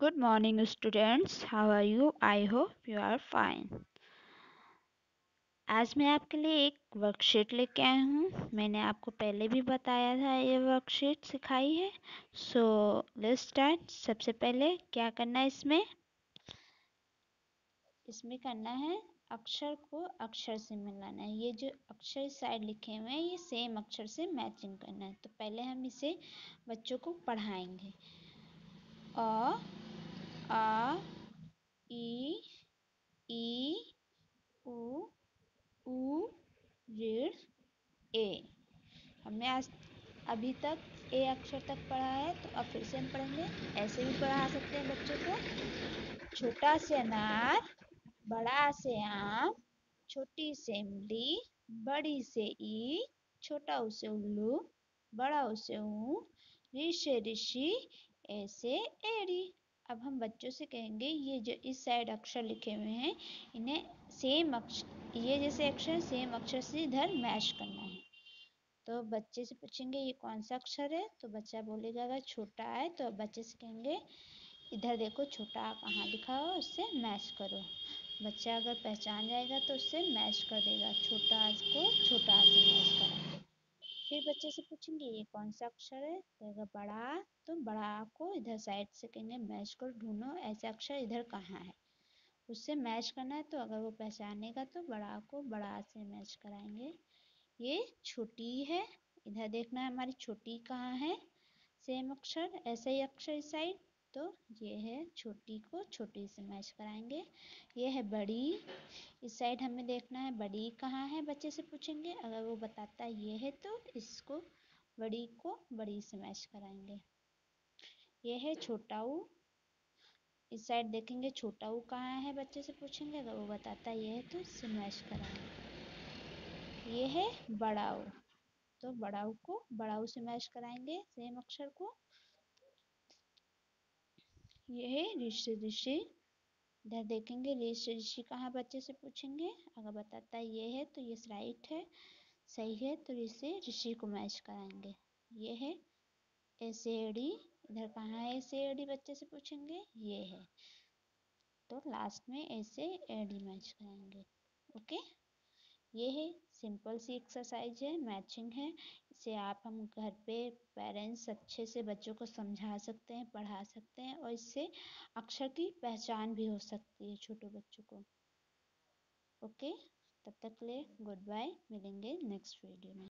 Good morning, students. How are you? I hope you are fine. आज मैं आपके लिए एक वर्कशीट लेके आई हूँ। मैंने आपको पहले भी बताया था ये वर्कशीट सिखाई है। सो लेट्स स्टार्ट सबसे पहले क्या करना है इसमें? इसमें करना है अक्षर को अक्षर से मिलाना है। ये जो अक्षर साइड लिखे हुए हैं ये सेम अक्षर से मैचिंग करना है। तो पहले हम इसे बच्चों को पढ़ाएँगे। अ आ, ई उ ऊ ऋण ए। हमने आज अभी तक ए अक्षर तक पढ़ा है तो अब फिर से हम पढ़ेंगे। ऐसे भी पढ़ा सकते हैं बच्चों को। छोटा से अनार बड़ा से आम छोटी से इमली बड़ी से ई, छोटा उसे उल्लू, बड़ा उसे ऊँ ऋ से ऋषि, ऐसे एड़ी अब हम बच्चों से कहेंगे, ये जो इस साइड अक्षर लिखे हुए हैं, इन्हें सेम अक्षर ये जैसे अक्षर सेम अक्षर से इधर मैच करना है। तो बच्चे से पूछेंगे, ये कौन सा अक्षर है? तो बच्चा बोलेगा, अगर छोटा है तो बच्चे से कहेंगे, इधर देखो, छोटा कहाँ लिखा हो उससे मैच करो। बच्चा अगर पहचान जाएगा तो उससे मैच कर देगा, छोटा को छोटा से मैच करेंगे फिर बच्चे से पूछेंगे, ये कौन सा अक्षर है? कहेगा बड़ा तो बड़ा को इधर साइड से कहेंगे मैच कर ढूंढो, ऐसा अक्षर इधर कहाँ है? उससे मैच करना है तो अगर वो पहचानेगा तो बड़ा को बड़ा से मैच कराएँगे। ये छोटी है, इधर देखना है हमारी छोटी कहाँ है। सेम अक्षर, ऐसा ही अक्षर साइड। तो ये है, छोटी को छोटी से मैच कराएँगे। ये है बड़ी इस साइड हमें देखना है, बड़ी कहाँ है बच्चे से पूछेंगे। अगर वो बताता ये है तो इसको, बड़ी को बड़ी से मैच कराएँगे। ये है छोटा ऊ इस साइड देखेंगे छोटा ऊ कहाँ है बच्चे से पूछेंगे। अगर वो बताता ये है तो इससे मैच कराएँगे। ये है बड़ा ऊ तो बड़ा ऊ को बड़ा ऊ से मैच कराएँगे सेम अक्षर को। ये है ऋषि ऋषि। इधर देखेंगे, ऋषि ऋषि कहाँ बच्चे से पूछेंगे। अगर बताता है, ये है तो ये राइट है, सही है तो इसे ऋषि को मैच कराएँगे। ये है ऐसे एडी इधर कहाँ है ऐसे एडी बच्चे से पूछेंगे, ये है। तो लास्ट में ऐसे एडी मैच कराएँगे ओके ये है सिंपल सी एक्सरसाइज है मैचिंग है। इसे आप हम घर पे पेरेंट्स अच्छे से बच्चों को समझा सकते हैं, पढ़ा सकते हैं और इससे अक्षर की पहचान भी हो सकती है छोटे बच्चों को। ओके तब तक ले गुड बाय मिलेंगे नेक्स्ट वीडियो में।